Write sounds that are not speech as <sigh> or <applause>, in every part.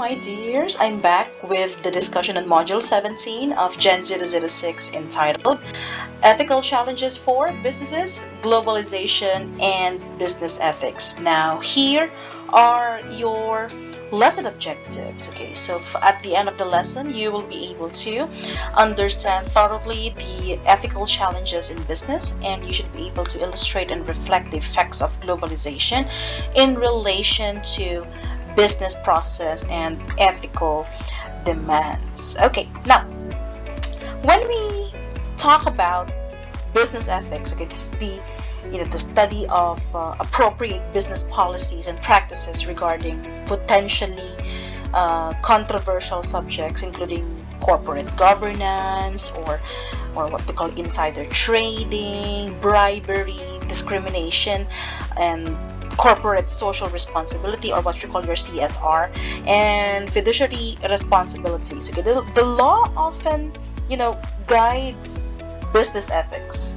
my dears. I'm back with the discussion on Module 17 of Gen 006 entitled Ethical Challenges for Businesses, Globalization, and Business Ethics. Now, here are your lesson objectives. Okay, so at the end of the lesson, you will be able to understand thoroughly the ethical challenges in business, and you should be able to illustrate and reflect the effects of globalization in relation to business process and ethical demands. Okay, now when we talk about business ethics, okay, this is the you know the study of uh, appropriate business policies and practices regarding potentially uh, controversial subjects, including corporate governance or or what they call insider trading, bribery, discrimination, and corporate social responsibility or what you call your CSR and fiduciary responsibilities. Okay, the, the law often, you know, guides business ethics.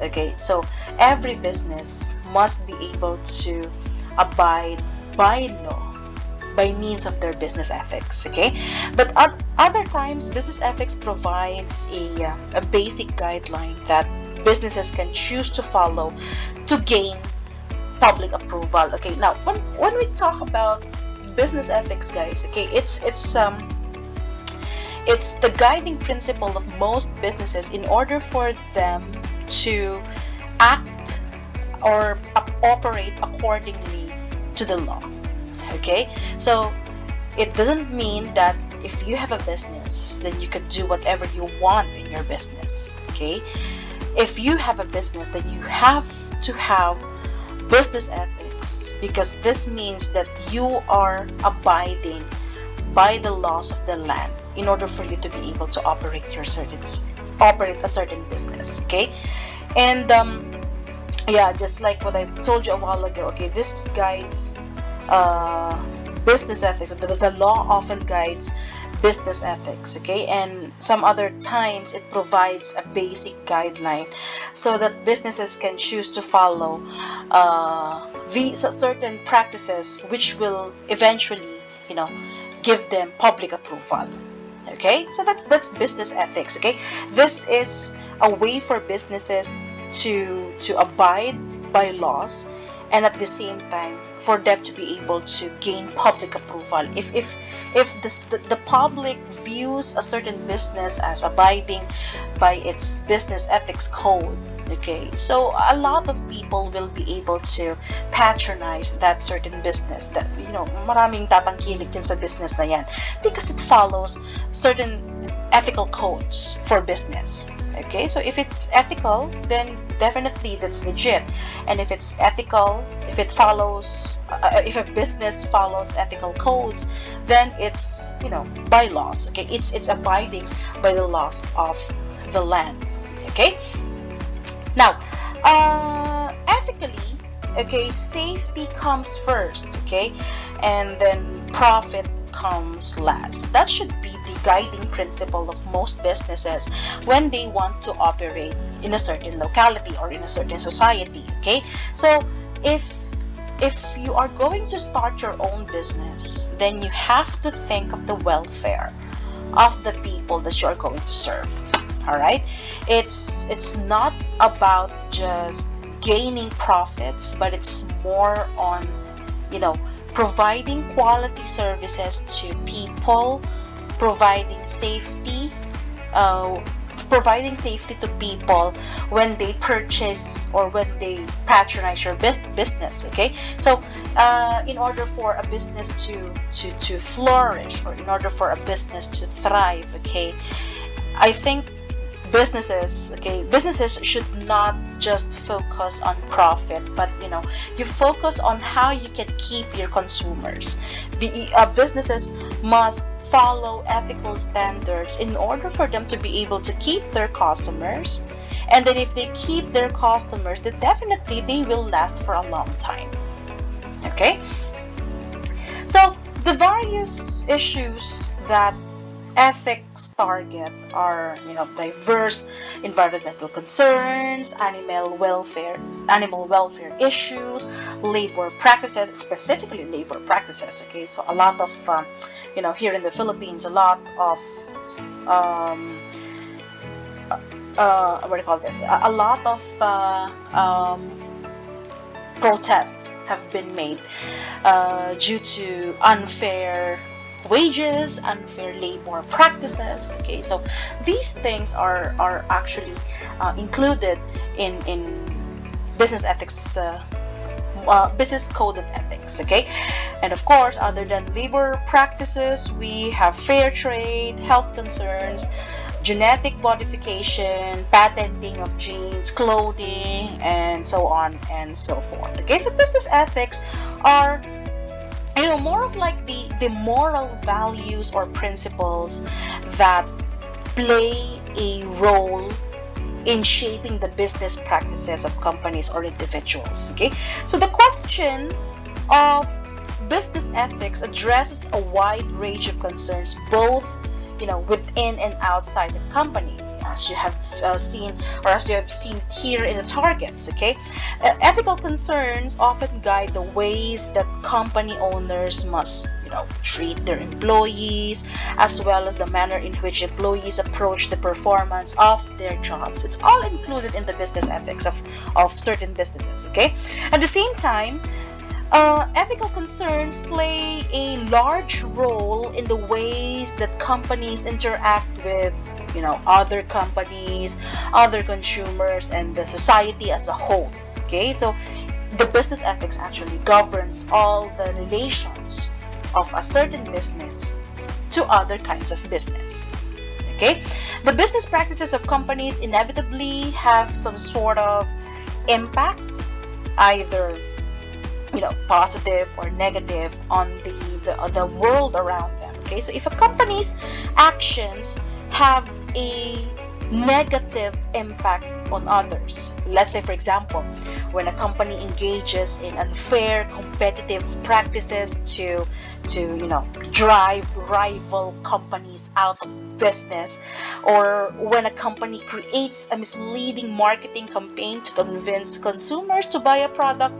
Okay, so every business must be able to abide by law by means of their business ethics okay but other times business ethics provides a, a basic guideline that businesses can choose to follow to gain public approval okay? Now when when we talk about business ethics guys okay it's it's um it's the guiding principle of most businesses in order for them to act or operate accordingly to the law okay? So it doesn't mean that if you have a business then you can do whatever you want in your business okay? If you have a business then you have to have business ethics because this means that you are abiding by the laws of the land in order for you to be able to operate your certain operate a certain business okay? And um yeah just like what i've told you a while ago okay this guides uh business ethics the, the law often guides business ethics okay? And some other times it provides a basic guideline so that businesses can choose to follow uh, certain practices which will eventually you know give them public approval okay? So that's that's business ethics okay? This is a way for businesses to to abide by laws and at the same time for them to be able to gain public approval. If if if this, the, the public views a certain business as abiding by its business ethics code okay? So a lot of people will be able to patronize that certain business that you know maraming tatangkilik din sa business na yan because it follows certain ethical codes for business okay so if it's ethical then definitely that's legit. And if it's ethical if it follows uh, if a business follows ethical codes then it's you know bylaws okay? It's it's abiding by the laws of the land okay? Now uh, ethically okay safety comes first okay? And then profit comes last. That should be guiding principle of most businesses when they want to operate in a certain locality or in a certain society okay? So if if you are going to start your own business then you have to think of the welfare of the people that you are going to serve all right it's it's not about just gaining profits but it's more on you know providing quality services to people providing safety uh, providing safety to people when they purchase or when they patronize your business okay? So uh, in order for a business to to to flourish or in order for a business to thrive okay i think businesses okay businesses should not just focus on profit but you know you focus on how you can keep your consumers. Uh, businesses must follow ethical standards in order for them to be able to keep their customers and then if they keep their customers then definitely they will last for a long time okay? So the various issues that ethics target are you know diverse environmental concerns animal welfare animal welfare issues labor practices specifically labor practices okay? So a lot of um, you know here in the Philippines a lot of um, uh, what do you call this? A, a lot of uh, um, protests have been made uh, due to unfair wages unfair labor practices okay? So these things are are actually uh, included in in business ethics uh, uh, business code of ethics okay? And of course other than labor practices we have fair trade health concerns genetic modification patenting of genes clothing and so on and so forth okay? So business ethics are you know more of like the the moral values or principles that play a role in shaping the business practices of companies or individuals. Okay, so the question of business ethics addresses a wide range of concerns, both you know within and outside the company as you have uh, seen or as you have seen here in the targets okay? Uh, ethical concerns often guide the ways that company owners must you know treat their employees as well as the manner in which employees approach the performance of their jobs. It's all included in the business ethics of of certain businesses okay? At the same time uh, ethical concerns play a large role in the ways that companies interact with you know other companies other consumers and the society as a whole okay? So the business ethics actually governs all the relations of a certain business to other kinds of business okay? The business practices of companies inevitably have some sort of impact either you know positive or negative on the the, the world around them okay? So if a company's actions have a negative impact on others. Let's say, for example, when a company engages in unfair competitive practices to, to you know, drive rival companies out of business, or when a company creates a misleading marketing campaign to convince consumers to buy a product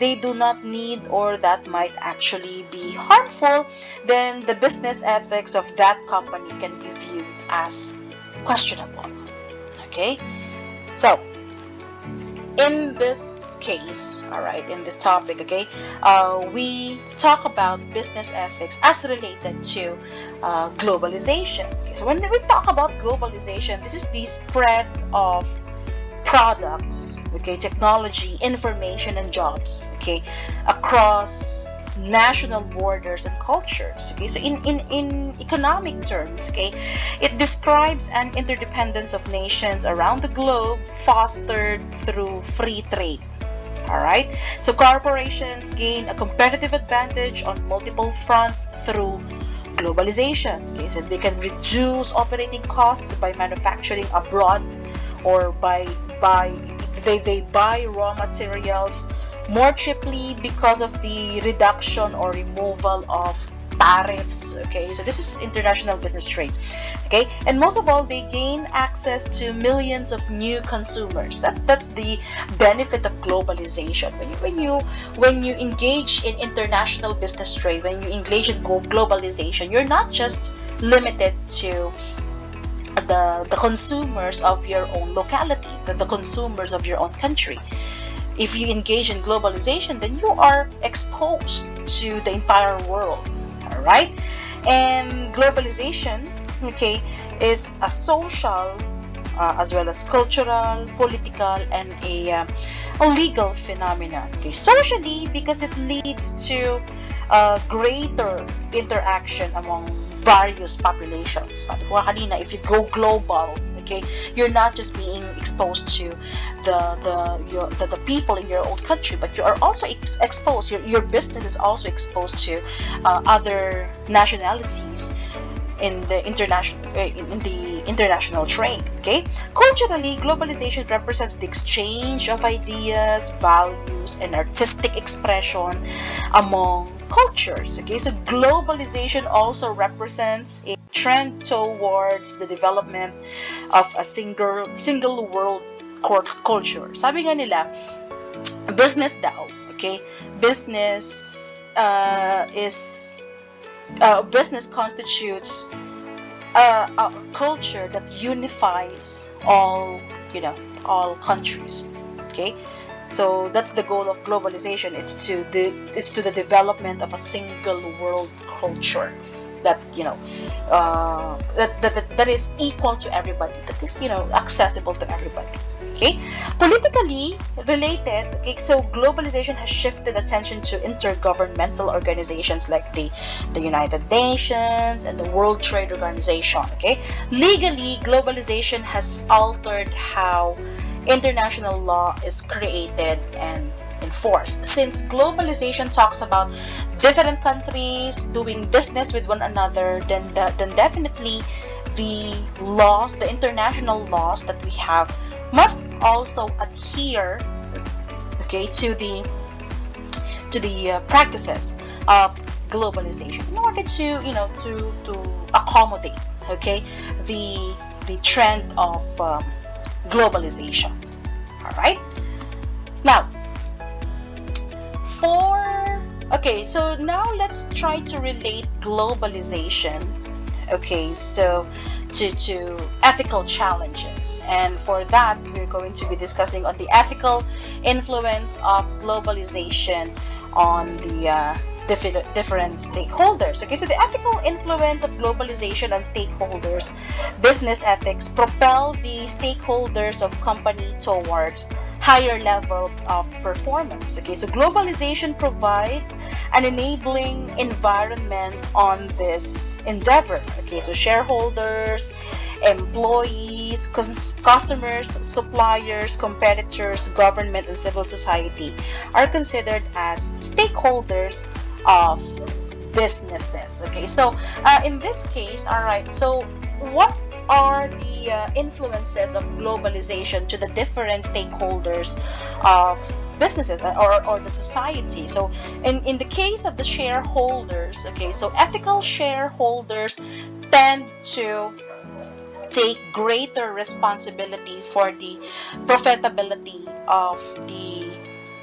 they do not need or that might actually be harmful, then the business ethics of that company can be viewed as questionable. Okay? So, in this case, all right, in this topic, okay, uh, we talk about business ethics as related to uh, globalization. Okay, so when we talk about globalization, this is the spread of products, okay, technology, information, and jobs, okay, across national borders and cultures okay? So in, in in economic terms okay it describes an interdependence of nations around the globe fostered through free trade all right? So corporations gain a competitive advantage on multiple fronts through globalization okay? So they can reduce operating costs by manufacturing abroad or by by they, they buy raw materials more cheaply because of the reduction or removal of tariffs okay? So this is international business trade okay? And most of all they gain access to millions of new consumers. That's that's the benefit of globalization. When you when you when you engage in international business trade when you engage in globalization you're not just limited to the the consumers of your own locality the, the consumers of your own country if you engage in globalization, then you are exposed to the entire world. All right, and globalization, okay, is a social uh, as well as cultural, political, and a, uh, a legal phenomenon. Okay, socially because it leads to uh, greater interaction among various populations. if you go global, okay you're not just being exposed to the the your the, the people in your own country but you are also ex exposed your, your business is also exposed to uh, other nationalities in the international uh, in the international trade okay culturally globalization represents the exchange of ideas values and artistic expression among cultures okay so globalization also represents a trend towards the development of a single single world culture. Sabi nga nila, business daw, okay? Business uh, is uh, business constitutes a, a culture that unifies all you know all countries okay? So that's the goal of globalization. It's to the it's to the development of a single world culture that you know uh, that, that that is equal to everybody that is you know accessible to everybody okay? Politically related okay so globalization has shifted attention to intergovernmental organizations like the the united nations and the world trade organization okay? Legally globalization has altered how international law is created and enforced. Since globalization talks about different countries doing business with one another then the, then definitely the laws the international laws that we have must also adhere okay to the to the uh, practices of globalization in order to you know to to accommodate okay the the trend of um, globalization. All right now for okay so now let's try to relate globalization okay so to, to ethical challenges. And for that, we're going to be discussing on the ethical influence of globalization on the uh, different stakeholders. Okay, so the ethical influence of globalization on stakeholders, business ethics propel the stakeholders of company towards higher level of performance. Okay, so globalization provides an enabling environment on this endeavor. Okay, so shareholders, employees, customers, suppliers, competitors, government, and civil society are considered as stakeholders of businesses. Okay, so uh, in this case, all right, so what are the uh, influences of globalization to the different stakeholders of businesses or, or the society. So in, in the case of the shareholders okay so ethical shareholders tend to take greater responsibility for the profitability of the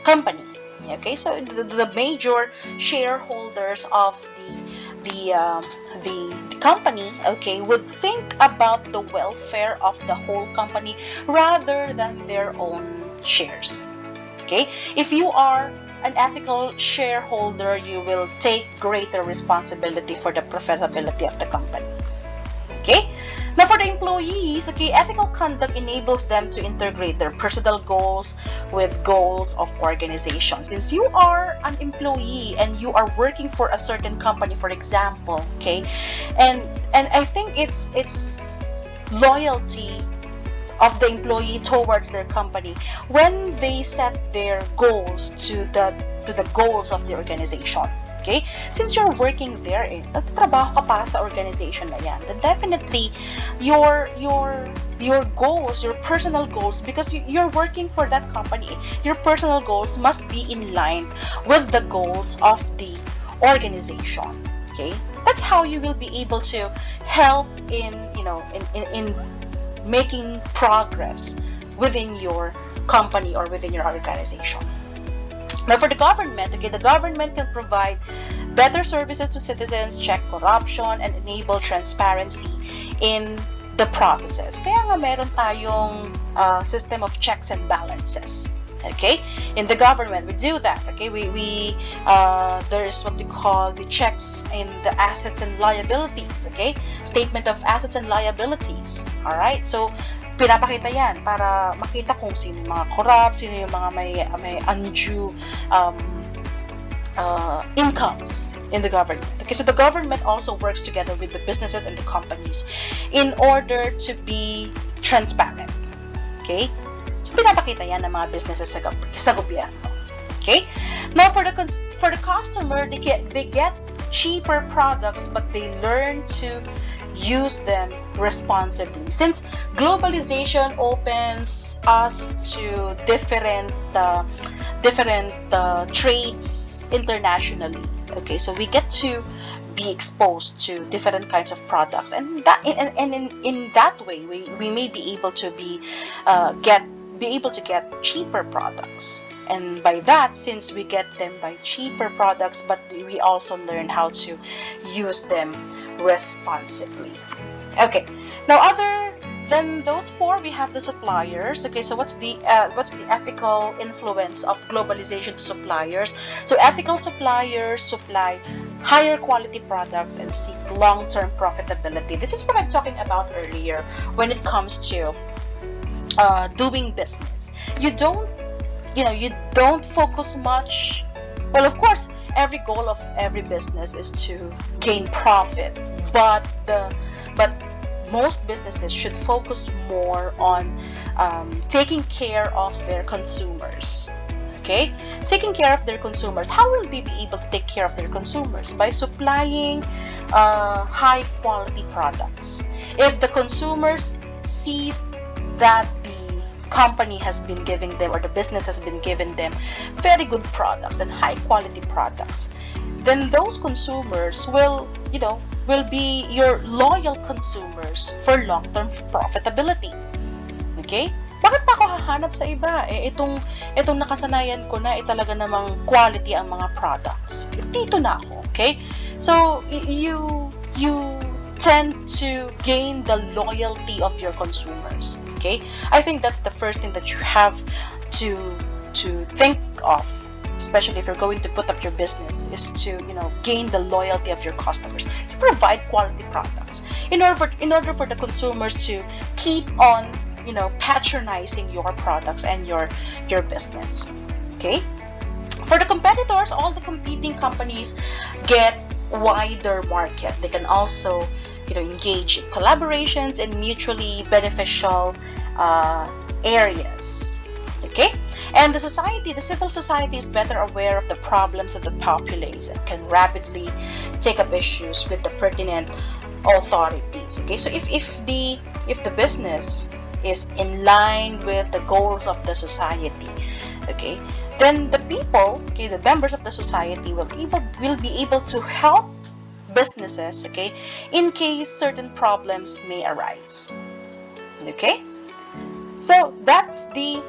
company okay? So the, the major shareholders of the the, uh, the the company okay would think about the welfare of the whole company rather than their own shares okay? If you are an ethical shareholder you will take greater responsibility for the profitability of the company okay now, for the employees, okay, ethical conduct enables them to integrate their personal goals with goals of organization. Since you are an employee and you are working for a certain company, for example, okay, and and I think it's it's loyalty of the employee towards their company when they set their goals to the to the goals of the organization Okay? Since you're working there, eh, nagtatrabaho ka para sa organization na yan, then definitely your your your goals, your personal goals, because you're working for that company, your personal goals must be in line with the goals of the organization. Okay? That's how you will be able to help in, you know, in, in, in making progress within your company or within your organization. Now, for the government, okay, the government can provide better services to citizens, check corruption, and enable transparency in the processes. Kaya nga meron tayong uh, system of checks and balances. Okay, in the government we do that. Okay, we we uh, there's what we call the checks in the assets and liabilities. Okay, statement of assets and liabilities. All right, so pinapakita yan para makita kung sino yung mga corrupt, sino yung mga may, may undue um, uh, incomes in the government. Okay, so the government also works together with the businesses and the companies in order to be transparent. Okay? So, pinapakita yan ng mga businesses sa, sa gobyerno. Okay? Now, for the for the customer, they get, they get cheaper products, but they learn to use them responsibly. Since globalization opens us to different uh, different uh, trades internationally. Okay, so we get to be exposed to different kinds of products, and that and, and in, in that way, we, we may be able to be uh, get be able to get cheaper products. And by that, since we get them by cheaper products, but we also learn how to use them responsibly. Okay, now other than those four, we have the suppliers. Okay, so what's the uh, what's the ethical influence of globalization to suppliers? So ethical suppliers supply higher quality products and seek long-term profitability. This is what I'm talking about earlier when it comes to uh, doing business. You don't, you know, you don't focus much. Well, of course, every goal of every business is to gain profit, but the but most businesses should focus more on um, taking care of their consumers okay? Taking care of their consumers. How will they be able to take care of their consumers? By supplying uh, high quality products. If the consumers sees that the company has been giving them or the business has been giving them very good products and high quality products then those consumers will you know will be your loyal consumers for long-term profitability. Okay? Bakit pa ako hahanap sa iba? Eh, itong, itong nakasanayan ko na, eh, talaga namang quality ang mga products. Dito na ako, okay? So, you, you tend to gain the loyalty of your consumers, okay? I think that's the first thing that you have to, to think of especially if you're going to put up your business, is to you know gain the loyalty of your customers. To provide quality products in order for in order for the consumers to keep on you know patronizing your products and your your business. Okay. For the competitors, all the competing companies get wider market. They can also you know engage in collaborations and mutually beneficial uh, areas. Okay and the society, the civil society is better aware of the problems of the populace and can rapidly take up issues with the pertinent authorities. Okay, so if, if the if the business is in line with the goals of the society, okay, then the people, okay, the members of the society will able will be able to help businesses, okay, in case certain problems may arise. Okay? So that's the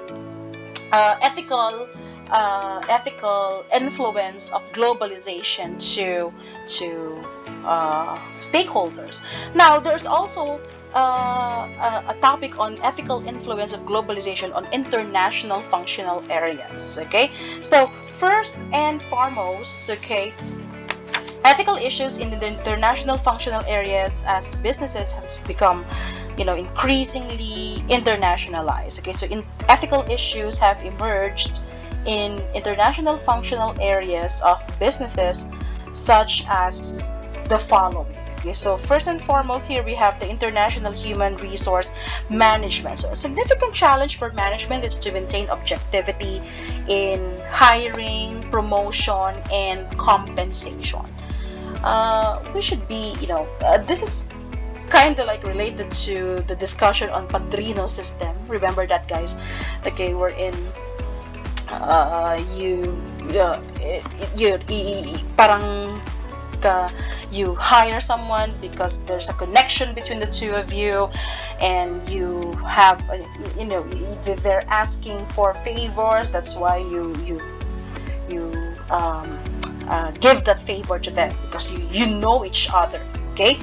uh, ethical uh, ethical influence of globalization to to uh, stakeholders. Now, there's also uh, a, a, topic on ethical influence of globalization on international functional areas. Okay, so first and foremost, okay, ethical issues in the international functional areas as businesses has become you know increasingly internationalized. Okay so in ethical issues have emerged in international functional areas of businesses such as the following. Okay so first and foremost here we have the international human resource management. So a significant challenge for management is to maintain objectivity in hiring promotion and compensation uh, we should be you know uh, this is kind of like related to the discussion on Padrino system. Remember that, guys? Okay, we're in uh, you uh, you, you parang ka, you hire someone because there's a connection between the two of you and you have a, you know they're asking for favors that's why you you you um, uh, give that favor to them because you you know each other okay?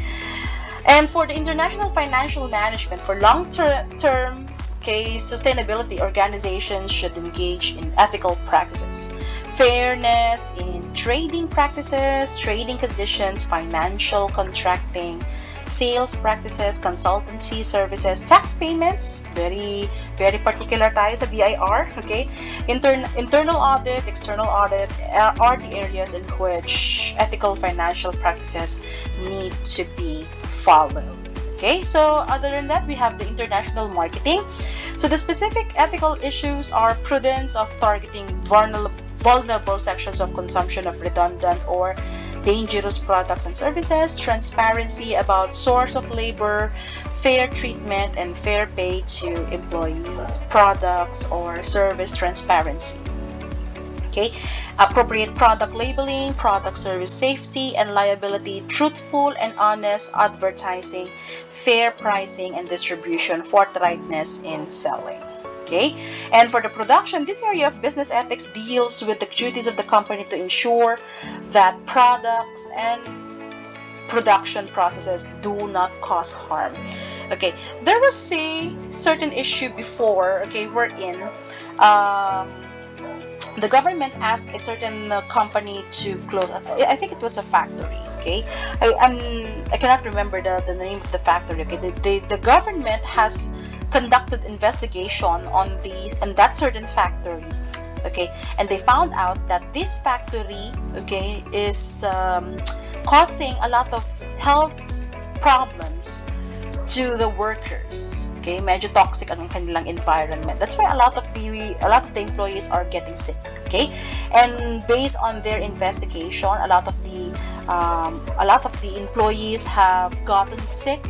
And for the international financial management, for long-term okay, sustainability, organizations should engage in ethical practices, fairness in trading practices, trading conditions, financial contracting, sales practices, consultancy services, tax payments, very very particular tayo sa BIR, okay? Intern internal audit, external audit eh, are the areas in which ethical financial practices need to be followed. Okay, so other than that, we have the international marketing. So the specific ethical issues are prudence of targeting vulnerable, vulnerable sections of consumption of redundant or dangerous products and services, transparency about source of labor, fair treatment and fair pay to employees, products or service transparency. Okay? Appropriate product labeling product service safety and liability truthful and honest advertising fair pricing and distribution forthrightness in selling Okay, and for the production, this area of business ethics deals with the duties of the company to ensure that products and production processes do not cause harm. Okay, there was a certain issue before, okay, we're in. Um, the government asked a certain uh, company to close. I think it was a factory. Okay, I, I cannot remember the, the name of the factory. Okay, the, the, the government has conducted investigation on the on that certain factory okay? And they found out that this factory okay is um, causing a lot of health problems to the workers okay? Medyo toxic ang kanilang environment. That's why a lot of the a lot of the employees are getting sick okay? And based on their investigation a lot of the um, a lot of the employees have gotten sick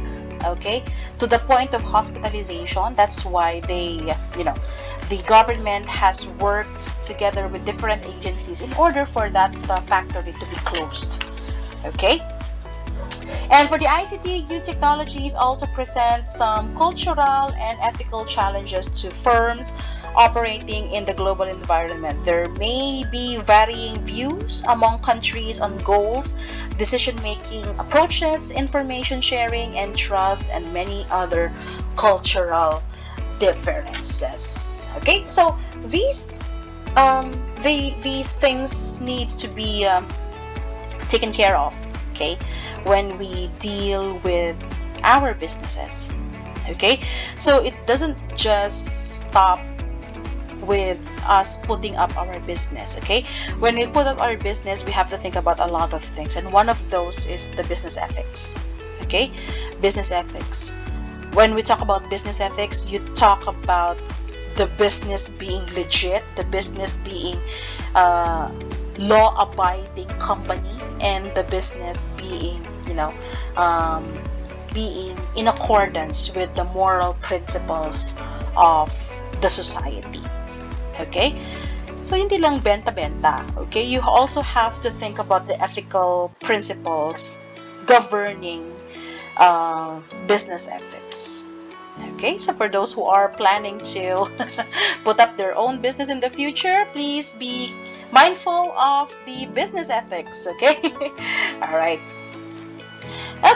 okay to the point of hospitalization. That's why they you know the government has worked together with different agencies in order for that uh, factory to be closed okay? And for the ICT, new technologies also present some cultural and ethical challenges to firms operating in the global environment. There may be varying views among countries on goals, decision making approaches, information sharing, and trust, and many other cultural differences. Okay, so these um, the, these things need to be um, taken care of. Okay, when we deal with our businesses. Okay, so it doesn't just stop with us putting up our business okay? When we put up our business we have to think about a lot of things and one of those is the business ethics okay? Business ethics. When we talk about business ethics you talk about the business being legit the business being uh, law abiding company and the business being you know um, being in accordance with the moral principles of the society okay? So hindi lang benta-benta okay? You also have to think about the ethical principles governing uh, business ethics okay? So for those who are planning to <laughs> put up their own business in the future please be mindful of the business ethics okay? <laughs> All right.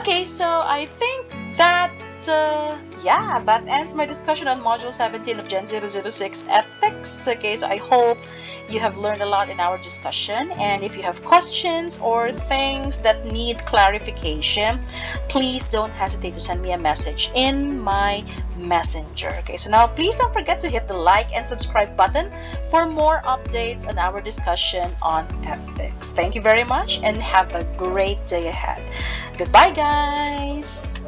Okay so i think that uh, yeah, that ends my discussion on Module 17 of Gen 006 Ethics. Okay, so I hope you have learned a lot in our discussion. And if you have questions or things that need clarification, please don't hesitate to send me a message in my messenger. Okay, so now please don't forget to hit the like and subscribe button for more updates on our discussion on ethics. Thank you very much and have a great day ahead. Goodbye, guys.